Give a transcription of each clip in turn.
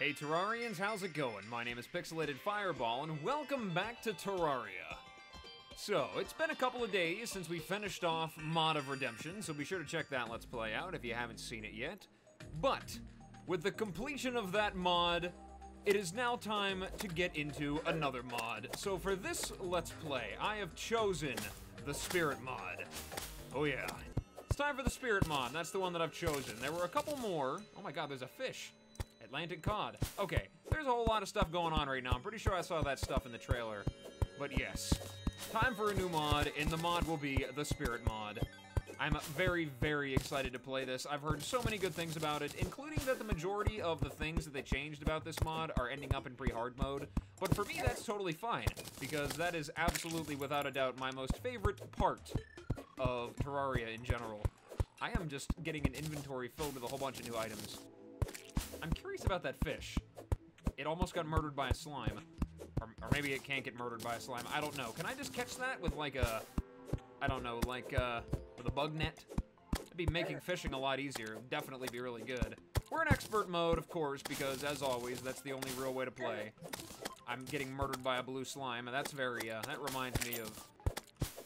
Hey Terrarians, how's it going? My name is Pixelated Fireball, and welcome back to Terraria. So, it's been a couple of days since we finished off Mod of Redemption, so be sure to check that Let's Play out if you haven't seen it yet. But, with the completion of that mod, it is now time to get into another mod. So for this Let's Play, I have chosen the Spirit mod. Oh yeah. It's time for the Spirit mod, that's the one that I've chosen. There were a couple more. Oh my god, there's a fish. Atlantic cod. Okay, there's a whole lot of stuff going on right now. I'm pretty sure I saw that stuff in the trailer. But yes, time for a new mod, and the mod will be the Spirit mod. I'm very, very excited to play this. I've heard so many good things about it, including that the majority of the things that they changed about this mod are ending up in pre-hard mode. But for me, that's totally fine, because that is absolutely, without a doubt, my most favorite part of Terraria in general. I am just getting an inventory filled with a whole bunch of new items. I'm curious about that fish. It almost got murdered by a slime. Or, or, maybe it can't get murdered by a slime. I don't know. Can I just catch that with like a... I don't know, like, uh, with a bug net? It'd be making fishing a lot easier. It'd definitely be really good. We're in expert mode, of course, because, as always, that's the only real way to play. I'm getting murdered by a blue slime, and that's very, uh, that reminds me of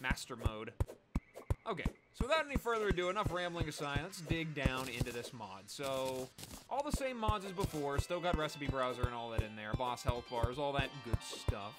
master mode. Okay, so without any further ado, enough rambling aside, let's dig down into this mod. So, all the same mods as before, still got recipe browser and all that in there, boss health bars, all that good stuff.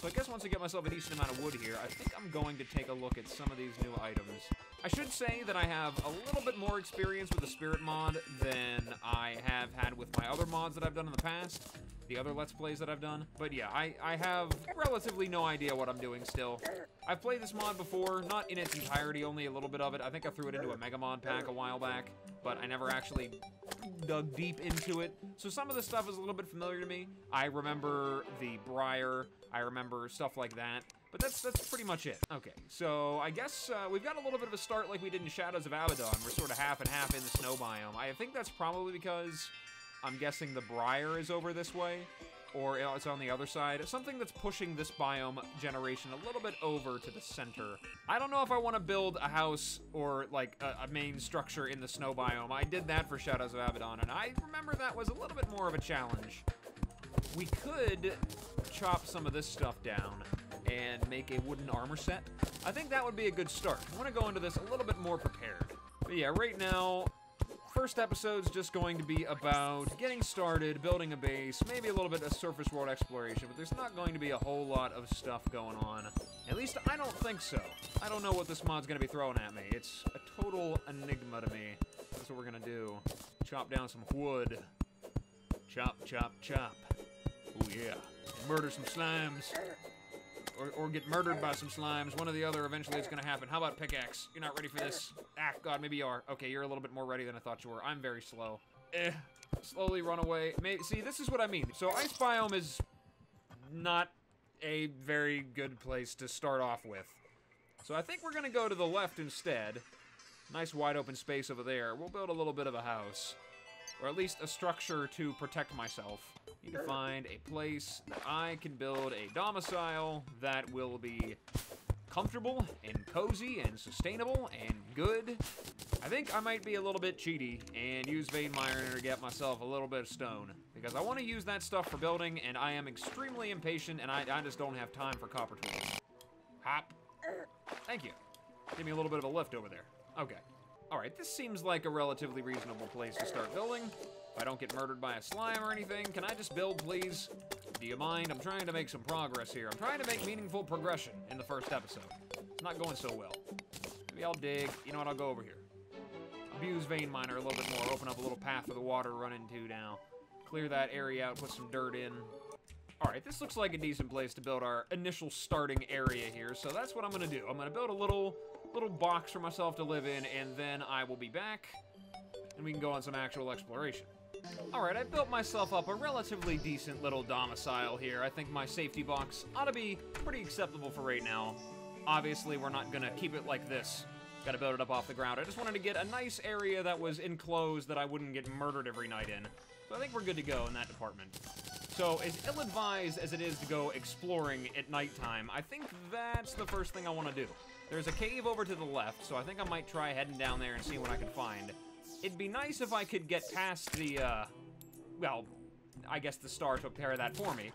So I guess once I get myself a decent amount of wood here, I think I'm going to take a look at some of these new items. I should say that I have a little bit more experience with the Spirit mod than I have had with my other mods that I've done in the past, the other Let's Plays that I've done. But yeah, I, I have relatively no idea what I'm doing still. I've played this mod before, not in its entirety, only a little bit of it. I think I threw it into a Mega Mod pack a while back, but I never actually dug deep into it. So some of the stuff is a little bit familiar to me. I remember the Briar, I remember stuff like that. But that's that's pretty much it. Okay, so I guess uh, we've got a little bit of a start like we did in Shadows of Abaddon. We're sort of half and half in the snow biome. I think that's probably because I'm guessing the Briar is over this way, or it's on the other side. Something that's pushing this biome generation a little bit over to the center. I don't know if I want to build a house or like a, a main structure in the snow biome. I did that for Shadows of Abaddon, and I remember that was a little bit more of a challenge. We could chop some of this stuff down and make a wooden armor set. I think that would be a good start. I want to go into this a little bit more prepared. But yeah, right now, first episode's just going to be about getting started, building a base, maybe a little bit of surface world exploration, but there's not going to be a whole lot of stuff going on. At least I don't think so. I don't know what this mod's going to be throwing at me. It's a total enigma to me. That's what we're going to do. Chop down some wood. Chop, chop, chop. Oh yeah. Murder some slimes. Or, or, get murdered by some slimes. One or the other, eventually it's gonna happen. How about pickaxe? You're not ready for this. Ah, God, maybe you are. Okay, you're a little bit more ready than I thought you were. I'm very slow. Eh. Slowly run away. Maybe, see, this is what I mean. So ice biome is not a very good place to start off with. So I think we're gonna go to the left instead. Nice wide open space over there. We'll build a little bit of a house. Or at least a structure to protect myself. To find a place that I can build a domicile that will be comfortable and cozy and sustainable and good. I think I might be a little bit cheaty and use Veinminer to get myself a little bit of stone. Because I want to use that stuff for building, and I am extremely impatient, and I, I just don't have time for copper tools. Hop. Thank you. Give me a little bit of a lift over there. Okay. Alright, this seems like a relatively reasonable place to start building. I don't get murdered by a slime or anything, can I just build, please? Do you mind? I'm trying to make some progress here. I'm trying to make meaningful progression in the first episode. It's not going so well. Maybe I'll dig. You know what? I'll go over here. Abuse Veinminer a little bit more. Open up a little path for the water to run into now. Clear that area out, put some dirt in. Alright, this looks like a decent place to build our initial starting area here, so that's what I'm gonna do. I'm gonna build a little, little box for myself to live in, and then I will be back, and we can go on some actual exploration. Alright, I built myself up a relatively decent little domicile here. I think my safety box ought to be pretty acceptable for right now. Obviously, we're not gonna keep it like this. Gotta build it up off the ground. I just wanted to get a nice area that was enclosed that I wouldn't get murdered every night in. So I think we're good to go in that department. So, as ill-advised as it is to go exploring at nighttime, I think that's the first thing I want to do. There's a cave over to the left, so I think I might try heading down there and see what I can find. It'd be nice if I could get past the, uh, well, I guess the star took care of that for me.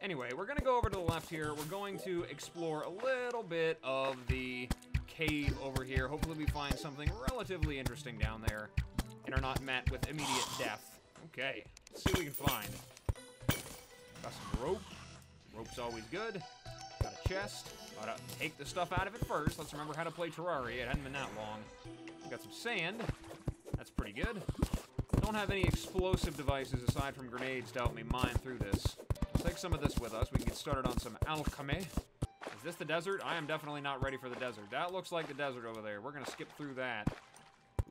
Anyway, we're gonna go over to the left here. We're going to explore a little bit of the cave over here. Hopefully we find something relatively interesting down there and are not met with immediate death. Okay, let's see what we can find. Got some rope. Rope's always good. Got a chest. Gotta take the stuff out of it first. Let's remember how to play Terraria. It hadn't been that long. Got some sand. That's pretty good. Don't have any explosive devices aside from grenades to help me mine through this. Let's take some of this with us. We can get started on some alchemy. Is this the desert? I am definitely not ready for the desert. That looks like the desert over there. We're gonna skip through that.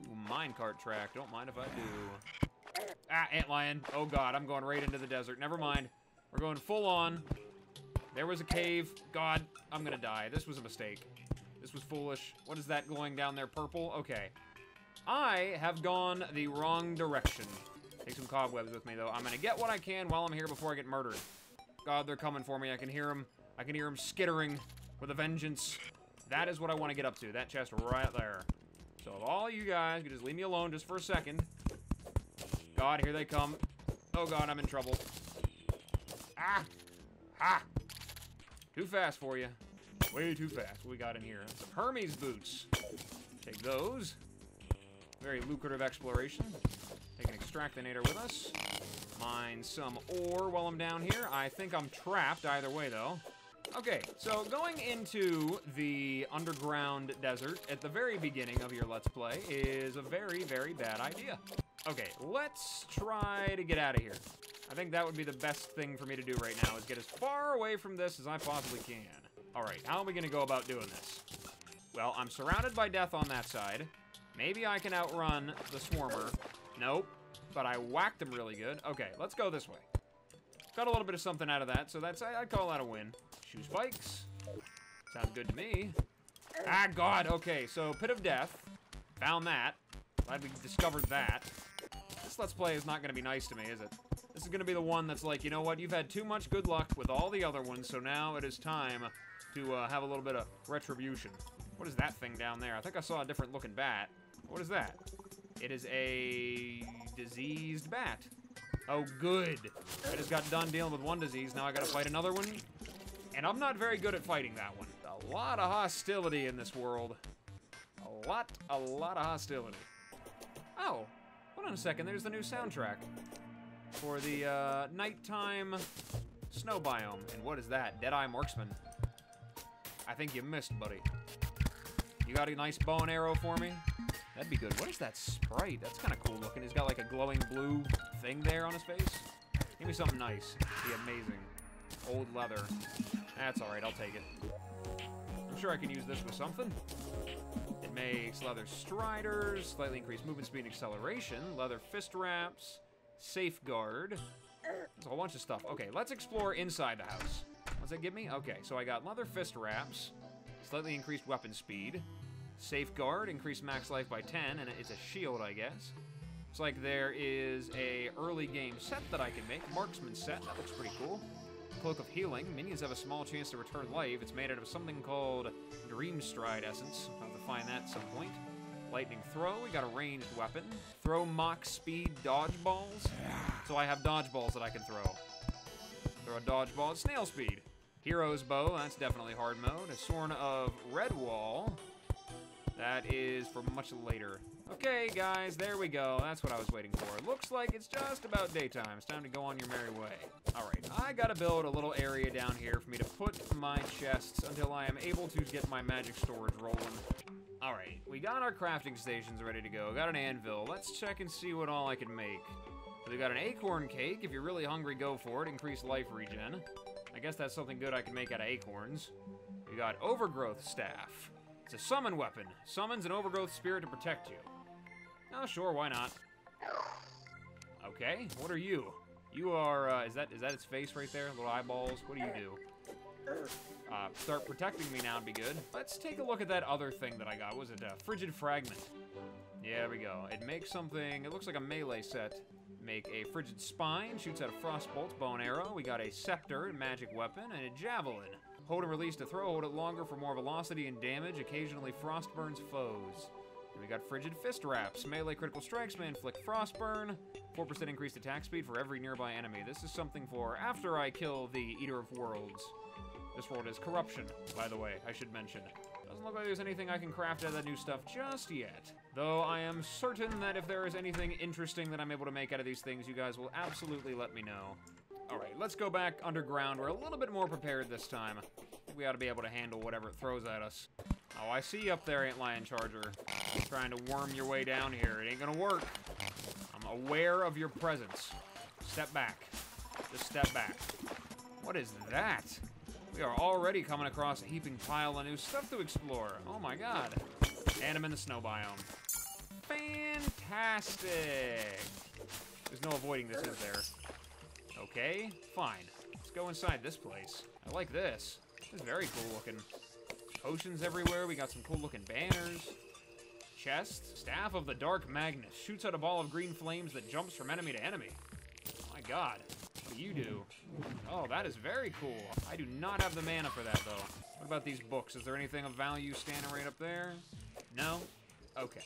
Ooh, minecart track. Don't mind if I do. Ah, antlion. Oh god, I'm going right into the desert. Never mind. We're going full on. There was a cave. God, I'm gonna die. This was a mistake. This was foolish. What is that going down there? Purple? Okay. I have gone the wrong direction. Take some cobwebs with me, though. I'm gonna get what I can while I'm here before I get murdered. God, they're coming for me. I can hear them. I can hear them skittering with a vengeance. That is what I want to get up to. That chest right there. So if all you guys could just leave me alone just for a second. God, here they come. Oh God, I'm in trouble. Ah! Ah! Too fast for you. Way too fast. What we got in here? Some Hermes boots. Take those. Very lucrative exploration. Take an extractinator with us. Mine some ore while I'm down here. I think I'm trapped either way, though. Okay, so going into the underground desert at the very beginning of your Let's Play is a very, very bad idea. Okay, let's try to get out of here. I think that would be the best thing for me to do right now, is get as far away from this as I possibly can. Alright, how are we going to go about doing this? Well, I'm surrounded by death on that side. Maybe I can outrun the Swarmer. Nope. But I whacked him really good. Okay, let's go this way. Got a little bit of something out of that, so that's I'd call that a win. Shoe spikes. Sounds good to me. Ah, God. Okay, so Pit of Death. Found that. Glad we discovered that. This Let's Play is not going to be nice to me, is it? This is going to be the one that's like, you know what, you've had too much good luck with all the other ones, so now it is time to uh, have a little bit of retribution. What is that thing down there? I think I saw a different looking bat. What is that? It is a diseased bat. Oh, good. I just got done dealing with one disease. Now I gotta fight another one. And I'm not very good at fighting that one. A lot of hostility in this world. A lot, a lot of hostility. Oh, hold on a second. There's the new soundtrack for the uh, nighttime snow biome. And what is that? Deadeye Marksman. I think you missed, buddy. You got a nice bow and arrow for me? That'd be good. What is that sprite? That's kind of cool looking. He's got like a glowing blue thing there on his face. Give me something nice. Be amazing. Old leather. That's alright, I'll take it. I'm sure I can use this with something. It makes leather striders, slightly increased movement speed and acceleration, leather fist wraps, safeguard. There's a whole bunch of stuff. Okay, let's explore inside the house. What's that give me? Okay, so I got leather fist wraps, slightly increased weapon speed, Safeguard, increase max life by 10, and it's a shield, I guess. Looks like there is a early game set that I can make. Marksman set, that looks pretty cool. Cloak of Healing, minions have a small chance to return life. It's made out of something called Dream Stride Essence. I'll have to find that at some point. Lightning Throw, we got a ranged weapon. Throw Mach Speed Dodgeballs. So I have dodgeballs that I can throw. Throw a dodgeball at Snail Speed. Hero's Bow, that's definitely hard mode. A Sword of Redwall. That is for much later. Okay, guys, there we go. That's what I was waiting for. Looks like it's just about daytime. It's time to go on your merry way. All right, I gotta build a little area down here for me to put my chests until I am able to get my magic storage rolling. All right, we got our crafting stations ready to go. Got an anvil. Let's check and see what all I can make. We got an acorn cake. If you're really hungry, go for it. Increase life regen. I guess that's something good I can make out of acorns. We got overgrowth staff. It's a summon weapon. Summons an overgrowth spirit to protect you. Oh, sure, why not? Okay, what are you? You are, uh, is that is that its face right there? Little eyeballs? What do you do? Uh, start protecting me now would be good. Let's take a look at that other thing that I got. Was it? A frigid fragment. Yeah, there we go. It makes something, it looks like a melee set. Make a frigid spine, shoots out a frostbolt, bow and arrow. We got a scepter, magic weapon, and a javelin. Hold and release to throw, hold it longer for more velocity and damage. Occasionally frost burns foes. And we got Frigid Fist Wraps. Melee critical strikes may inflict Frostburn. 4% increased attack speed for every nearby enemy. This is something for after I kill the Eater of Worlds. This world is Corruption, by the way, I should mention. Doesn't look like there's anything I can craft out of that new stuff just yet. Though I am certain that if there is anything interesting that I'm able to make out of these things, you guys will absolutely let me know. Alright, let's go back underground. We're a little bit more prepared this time. we ought to be able to handle whatever it throws at us. Oh, I see you up there, Antlion Charger. Trying to worm your way down here. It ain't gonna work. I'm aware of your presence. Step back. Just step back. What is that? We are already coming across a heaping pile of new stuff to explore. Oh my god. And I'm in the snow biome. Fantastic! There's no avoiding this, is there? Okay, fine. Let's go inside this place. I like this. This is very cool looking. Potions everywhere. We got some cool looking banners. Chest. Staff of the Dark Magnus. Shoots out a ball of green flames that jumps from enemy to enemy. Oh my god What do you do. Oh, that is very cool. I do not have the mana for that, though. What about these books? Is there anything of value standing right up there? No? Okay.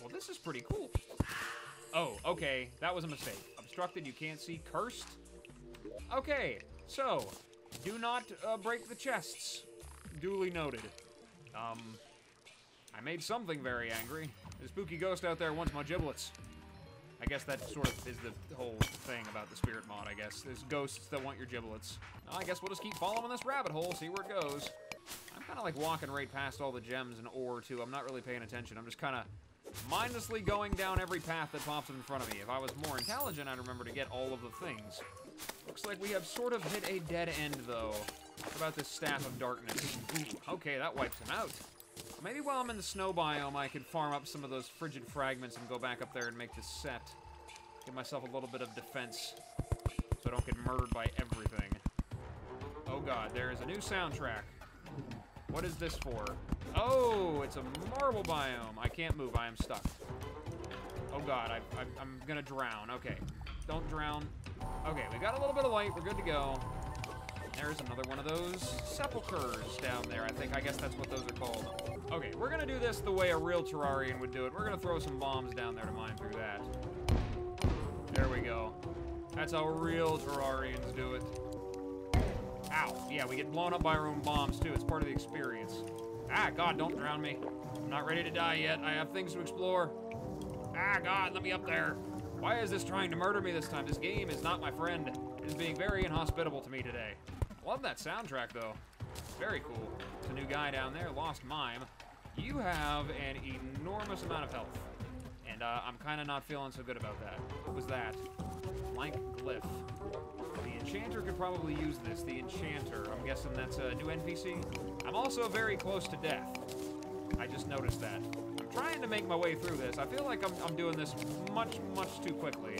Well, this is pretty cool. Oh, okay. That was a mistake. Obstructed, you can't see. Cursed? Okay, so, do not uh, break the chests. Duly noted. Um, I made something very angry. The spooky ghost out there wants my giblets. I guess that sort of is the whole thing about the spirit mod, I guess. There's ghosts that want your giblets. I guess we'll just keep following this rabbit hole, see where it goes. I'm kind of like walking right past all the gems and ore, too. I'm not really paying attention. I'm just kind of mindlessly going down every path that pops up in front of me. If I was more intelligent, I'd remember to get all of the things. Looks like we have sort of hit a dead end, though. What about this Staff of Darkness? Okay, that wipes him out. Maybe while I'm in the snow biome, I could farm up some of those frigid fragments and go back up there and make this set. Give myself a little bit of defense so I don't get murdered by everything. Oh god, there is a new soundtrack. What is this for? Oh, it's a marble biome. I can't move, I am stuck. Oh god, I, I, I'm gonna drown. Okay, don't drown. Okay, we got a little bit of light, we're good to go. There's another one of those sepulchers down there. I think, I guess that's what those are called. Okay, we're gonna do this the way a real Terrarian would do it. We're gonna throw some bombs down there to mine through that. There we go. That's how real Terrarians do it. Ow. Yeah, we get blown up by our own bombs, too. It's part of the experience. Ah, God, don't drown me. I'm not ready to die yet. I have things to explore. Ah, God, let me up there. Why is this trying to murder me this time? This game is not my friend. It is being very inhospitable to me today. Love that soundtrack, though. Very cool. It's a new guy down there, Lost Mime. You have an enormous amount of health. And uh, I'm kind of not feeling so good about that. What was that? Blank Glyph. The Enchanter could probably use this. The Enchanter. I'm guessing that's a new NPC. I'm also very close to death. I just noticed that. I'm trying to make my way through this. I feel like I'm, I'm doing this much, much too quickly.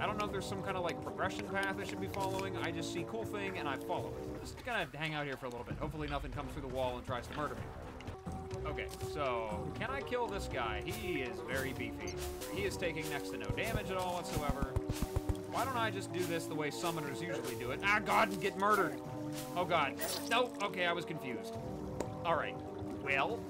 I don't know if there's some kind of like progression path I should be following. I just see cool thing and I follow it. I'm just gonna hang out here for a little bit. Hopefully nothing comes through the wall and tries to murder me. Okay, so can I kill this guy? He is very beefy. He is taking next to no damage at all whatsoever. Why don't I just do this the way summoners usually do it? Ah, God, and get murdered. Oh, God. Nope. Okay, I was confused. All right. Well,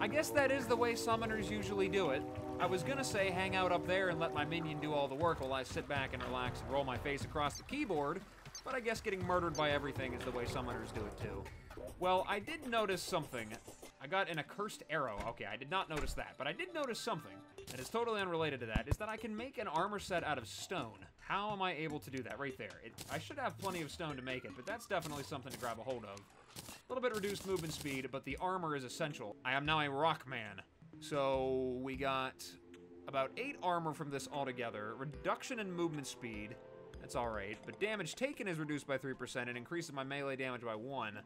I guess that is the way summoners usually do it. I was gonna say hang out up there and let my minion do all the work while I sit back and relax and roll my face across the keyboard, but I guess getting murdered by everything is the way summoners do it too. Well, I did notice something. I got an accursed arrow. Okay, I did not notice that, but I did notice something that is totally unrelated to that, is that I can make an armor set out of stone. How am I able to do that? Right there. It, I should have plenty of stone to make it, but that's definitely something to grab a hold of. A little bit reduced movement speed, but the armor is essential. I am now a rock man. So we got about 8 armor from this altogether, reduction in movement speed, that's alright, but damage taken is reduced by 3% and increases my melee damage by 1.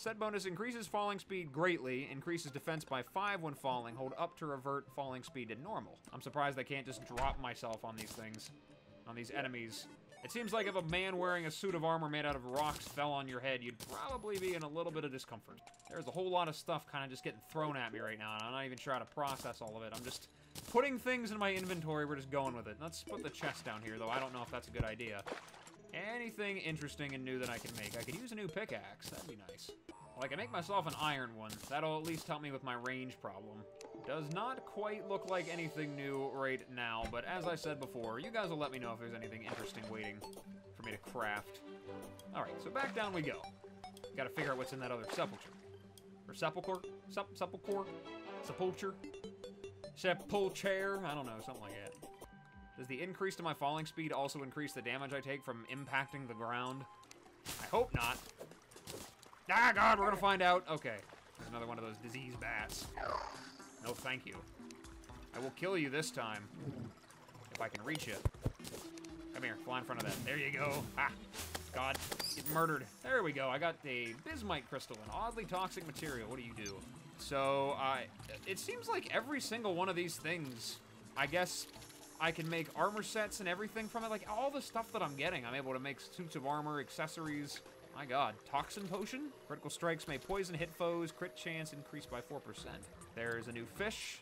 Set bonus increases falling speed greatly, increases defense by 5 when falling, hold up to revert falling speed to normal. I'm surprised I can't just drop myself on these things, on these enemies. It seems like if a man wearing a suit of armor made out of rocks fell on your head, you'd probably be in a little bit of discomfort. There's a whole lot of stuff kind of just getting thrown at me right now, and I'm not even sure how to process all of it. I'm just putting things in my inventory. We're just going with it. Let's put the chest down here, though. I don't know if that's a good idea. Anything interesting and new that I can make. I could use a new pickaxe. That'd be nice. Well, I can make myself an iron one. That'll at least help me with my range problem. Does not quite look like anything new right now, but as I said before, you guys will let me know if there's anything interesting waiting for me to craft. Alright, so back down we go. Gotta figure out what's in that other sepulcher. Or sepulcher? Sep sepulcher? Sepulcher? Sepulcher? I don't know, something like that. Does the increase to my falling speed also increase the damage I take from impacting the ground? I hope not. Ah, God, we're gonna find out. Okay, there's another one of those disease bats. No, thank you. I will kill you this time. If I can reach it. Come here, fly in front of that. There you go. Ah, God, get murdered. There we go. I got a bismite crystal, an oddly toxic material. What do you do? So, uh, it seems like every single one of these things, I guess I can make armor sets and everything from it. Like, all the stuff that I'm getting, I'm able to make suits of armor, accessories. My god. Toxin potion? Critical strikes may poison hit foes. Crit chance increased by 4%. There's a new fish.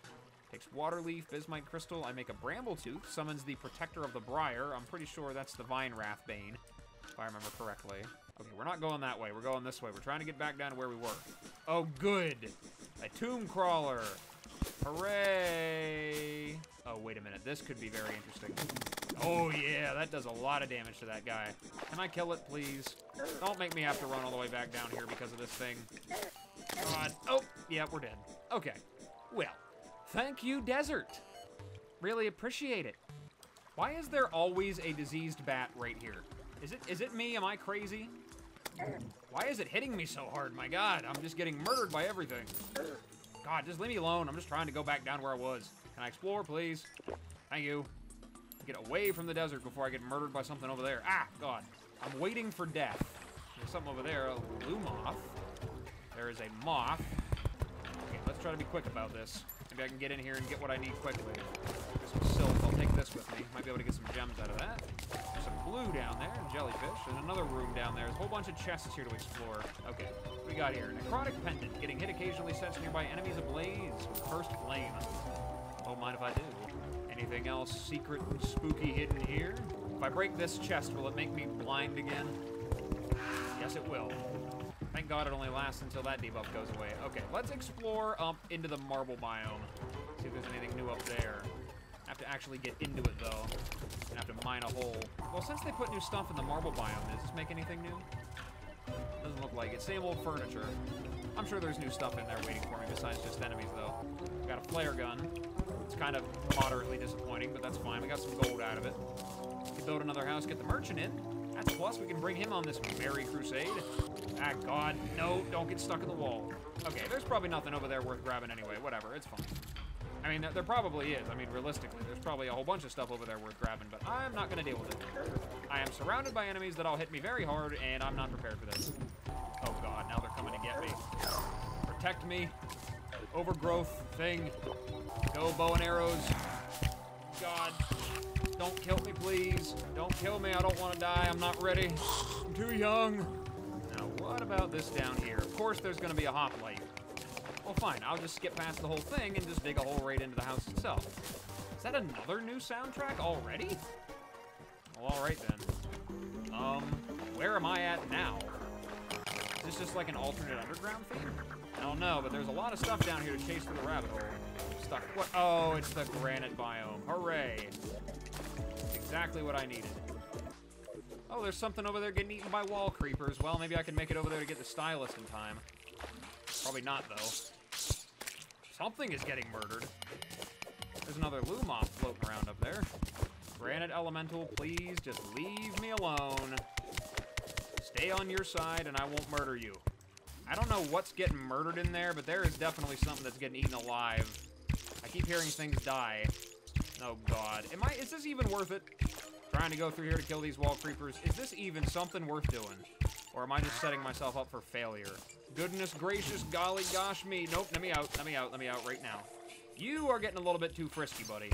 Takes water leaf, bismite crystal. I make a bramble tooth. Summons the protector of the briar. I'm pretty sure that's the Vinewrath Bane, if I remember correctly. Okay, we're not going that way. We're going this way. We're trying to get back down to where we were. Oh, good. A tomb crawler. Hooray. Oh, wait a minute. This could be very interesting. Oh, yeah, that does a lot of damage to that guy. Can I kill it, please? Don't make me have to run all the way back down here because of this thing. God. Oh, yeah, we're dead. Okay. Well, thank you, desert. Really appreciate it. Why is there always a diseased bat right here? Is it is it me? Am I crazy? Why is it hitting me so hard? My god, I'm just getting murdered by everything. God, just leave me alone. I'm just trying to go back down where I was. Can I explore, please? Thank you. Get away from the desert before I get murdered by something over there. Ah, God. I'm waiting for death. There's something over there. A blue moth. There is a moth. Okay, let's try to be quick about this. Maybe I can get in here and get what I need quickly. This with me. Might be able to get some gems out of that. There's some blue down there, jellyfish. and another room down there. There's a whole bunch of chests here to explore. Okay, what we got here? Necrotic pendant. Getting hit occasionally sets nearby enemies ablaze with first flame. Won't mind if I do. Anything else secret, and spooky hidden here? If I break this chest, will it make me blind again? Yes, it will. Thank God it only lasts until that debuff goes away. Okay, let's explore up into the marble biome. See if there's anything new up there. Actually get into it, though. And have to mine a hole. Well, since they put new stuff in the marble biome, does this make anything new? Doesn't look like it. Same old furniture. I'm sure there's new stuff in there waiting for me besides just enemies, though. Got a flare gun. It's kind of moderately disappointing, but that's fine. We got some gold out of it. We can build another house, get the merchant in. That's plus. We can bring him on this merry crusade. Ah, God. No, don't get stuck in the wall. Okay, there's probably nothing over there worth grabbing anyway. Whatever, it's fine. I mean, there, probably is. I mean, realistically, there's probably a whole bunch of stuff over there worth grabbing, but I'm not going to deal with it. I am surrounded by enemies that all hit me very hard, and I'm not prepared for this. Oh, God, now they're coming to get me. Protect me. Overgrowth thing. Go bow and arrows. God. Don't kill me, please. Don't kill me. I don't want to die. I'm not ready. I'm too young. Now, what about this down here? Of course, there's going to be a hoplite. Well, fine. I'll just skip past the whole thing and just dig a hole right into the house itself. Is that another new soundtrack already? Well, alright then. Um, where am I at now? Is this just like an alternate underground thing? I don't know, but there's a lot of stuff down here to chase through the rabbit hole. Stuck. What? Oh, it's the granite biome. Hooray. Exactly what I needed. Oh, there's something over there getting eaten by wall creepers. Well, maybe I can make it over there to get the stylist in time. Probably not, though. Something is getting murdered. There's another Lumoth floating around up there. Granite Elemental, please just leave me alone. Stay on your side and I won't murder you. I don't know what's getting murdered in there, but there is definitely something that's getting eaten alive. I keep hearing things die. Oh god. Am I is this even worth it? Trying to go through here to kill these wall creepers. Is this even something worth doing? Or am I just setting myself up for failure? Goodness gracious, golly gosh me. Nope, let me out, let me out, let me out right now. You are getting a little bit too frisky, buddy.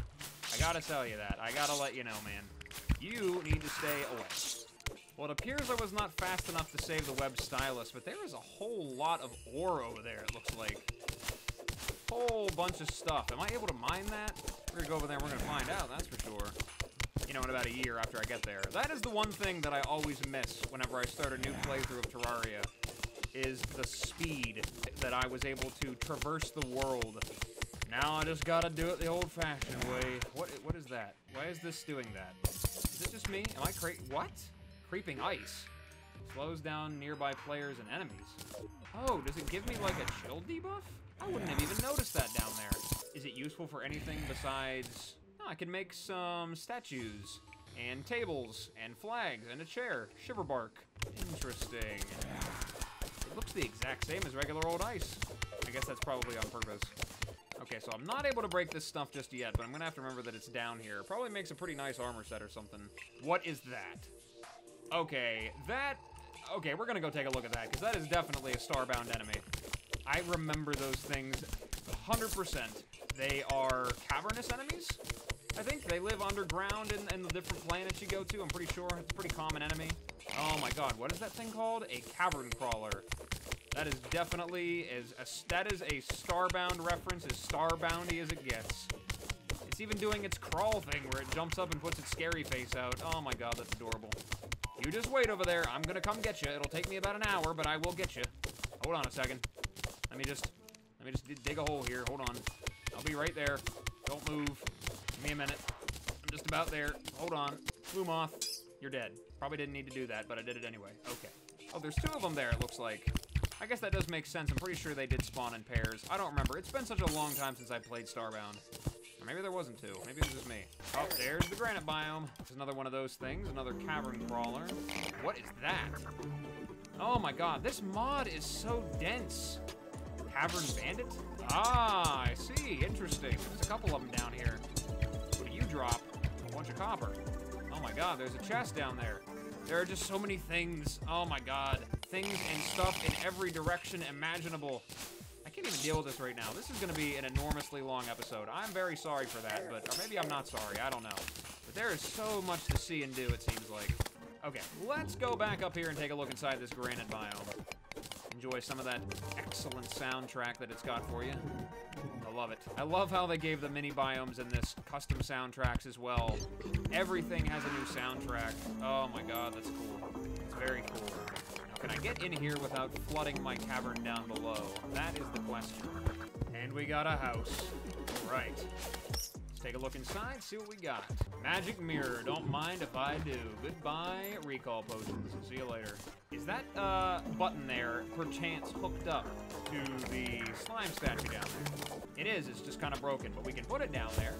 I gotta tell you that. I gotta let you know, man. You need to stay away. Well, it appears I was not fast enough to save the web stylist, but there is a whole lot of ore over there, it looks like. Whole bunch of stuff. Am I able to mine that? We're gonna go over there and we're gonna find out, that's for sure. You know, in about a year after I get there. That is the one thing that I always miss whenever I start a new playthrough of Terraria, is the speed that I was able to traverse the world Now I just gotta do it the old-fashioned way. What? What is that? Why is this doing that? Is it just me? Am I cra- what? Creeping ice. Slows down nearby players and enemies. Oh, does it give me like a chill debuff? I wouldn't have even noticed that down there. Is it useful for anything besides... Oh, I can make some statues, and tables, and flags, and a chair. Shiverbark. Interesting. It looks the exact same as regular old ice. I guess that's probably on purpose. Okay, so I'm not able to break this stuff just yet, but I'm gonna have to remember that it's down here. Probably makes a pretty nice armor set or something. What is that? Okay, that... Okay, we're gonna go take a look at that, because that is definitely a starbound enemy. I remember those things 100%. They are cavernous enemies? I think they live underground in, in the different planets you go to. I'm pretty sure it's a pretty common enemy. Oh my god, what is that thing called? A cavern crawler. That is definitely as a, that is a starbound reference, as starboundy as it gets. It's even doing its crawl thing where it jumps up and puts its scary face out. Oh my god, that's adorable. You just wait over there. I'm gonna come get you. It'll take me about an hour, but I will get you. Hold on a second. Let me just, let me just dig a hole here. Hold on. I'll be right there. Don't move. Me a minute. I'm just about there. Hold on. Lumoth. You're dead. Probably didn't need to do that, but I did it anyway. Okay. Oh, there's two of them there, it looks like. I guess that does make sense. I'm pretty sure they did spawn in pairs. I don't remember. It's been such a long time since I played Starbound. Or maybe there wasn't two. Maybe it was just me. Oh, there's the granite biome. It's another one of those things. Another cavern crawler. What is that? Oh my god, this mod is so dense. Cavern Bandit? Ah, I see. Interesting. There's a couple of them down here. Drop? A bunch of copper. Oh my god, there's a chest down there. There are just so many things. Oh my god. Things and stuff in every direction imaginable. I can't even deal with this right now. This is going to be an enormously long episode. I'm very sorry for that, but or maybe I'm not sorry. I don't know. But there is so much to see and do, it seems like. Okay, let's go back up here and take a look inside this granite biome enjoy some of that excellent soundtrack that it's got for you. Love it. I love how they gave the mini biomes in this custom soundtracks as well. Everything has a new soundtrack. Oh my god, that's cool. It's very cool. Now, can I get in here without flooding my cavern down below? That is the question. And we got a house. Right. Take a look inside, see what we got. Magic mirror, don't mind if I do. Goodbye, recall potions. See you later. Is that uh, button there, perchance, hooked up to the slime statue down there? It is, it's just kind of broken, but we can put it down there.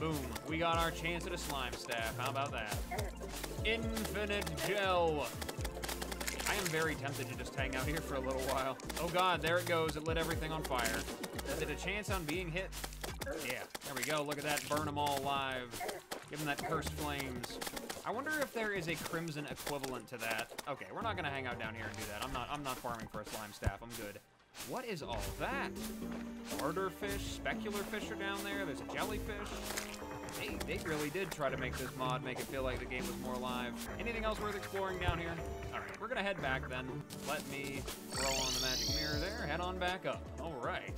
Boom, we got our chance at a slime staff. How about that? Infinite gel. I am very tempted to just hang out here for a little while. Oh god, there it goes. It lit everything on fire. Is it a chance on being hit? Yeah, there we go. Look at that. Burn them all alive. Give them that cursed flames. I wonder if there is a crimson equivalent to that. Okay, we're not gonna hang out down here and do that. I'm not I'm not farming for a slime staff. I'm good. What is all that? Murder fish, specular fish are down there. There's a jellyfish. Hey, they really did try to make this mod make it feel like the game was more alive. Anything else worth exploring down here? All right, we're gonna head back then. Let me throw on the magic mirror there. Head on back up. All right.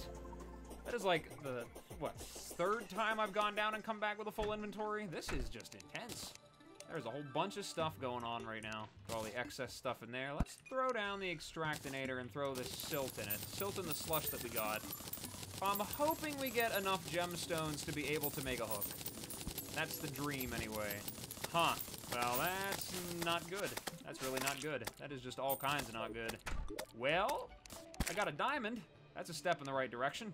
That is like the, what, third time I've gone down and come back with a full inventory? This is just intense. There's a whole bunch of stuff going on right now. All the excess stuff in there. Let's throw down the extractinator and throw this silt in it. Silt in the slush that we got. I'm hoping we get enough gemstones to be able to make a hook. That's the dream, anyway. Huh. Well, that's not good. That's really not good. That is just all kinds of not good. Well, I got a diamond. That's a step in the right direction.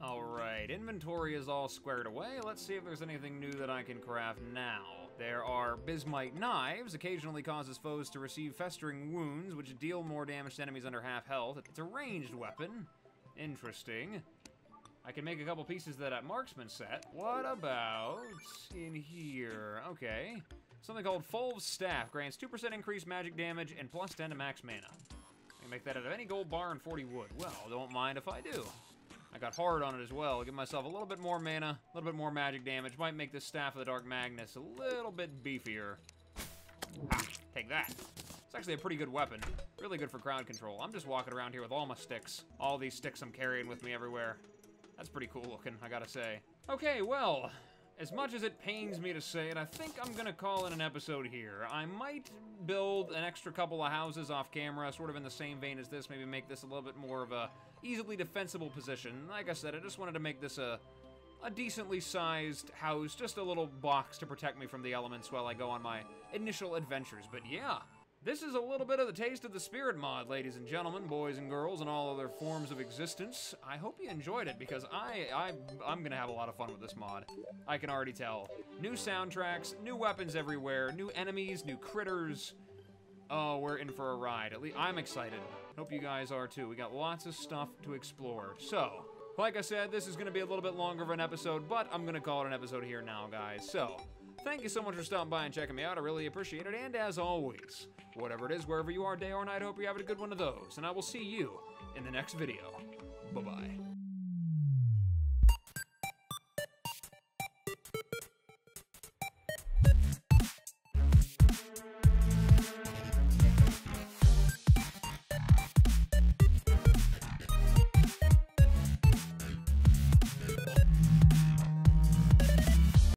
All right, inventory is all squared away. Let's see if there's anything new that I can craft now. There are Bismite knives, occasionally causes foes to receive festering wounds, which deal more damage to enemies under half health. It's a ranged weapon. Interesting. I can make a couple pieces that at marksman set. What about in here? Okay. Something called Fulv's Staff. Grants 2% increased magic damage and plus 10 to max mana. Make that out of any gold bar and 40 wood. Well, don't mind if I do. I got hard on it as well. Give myself a little bit more mana, a little bit more magic damage. Might make this Staff of the Dark Magnus a little bit beefier. Ah, take that. It's actually a pretty good weapon. Really good for crowd control. I'm just walking around here with all my sticks. All these sticks I'm carrying with me everywhere. That's pretty cool looking, I gotta say. Okay, well, as much as it pains me to say it, I think I'm gonna call it an episode here. I might build an extra couple of houses off camera, sort of in the same vein as this, maybe make this a little bit more of a easily defensible position. Like I said, I just wanted to make this a a decently sized house, just a little box to protect me from the elements while I go on my initial adventures. But yeah, this is a little bit of the taste of the spirit mod, ladies and gentlemen, boys and girls, and all other forms of existence. I hope you enjoyed it because I, I I'm gonna have a lot of fun with this mod. I can already tell. New soundtracks, new weapons everywhere, new enemies, new critters. Oh, we're in for a ride. At least I'm excited. Hope you guys are too. We got lots of stuff to explore. So, like I said, this is going to be a little bit longer of an episode, but I'm going to call it an episode here now, guys. So, thank you so much for stopping by and checking me out. I really appreciate it. And as always, whatever it is, wherever you are, day or night, I hope you're having a good one of those. And I will see you in the next video. Bye-bye.